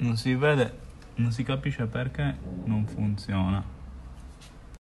Non si vede, non si capisce perché non funziona.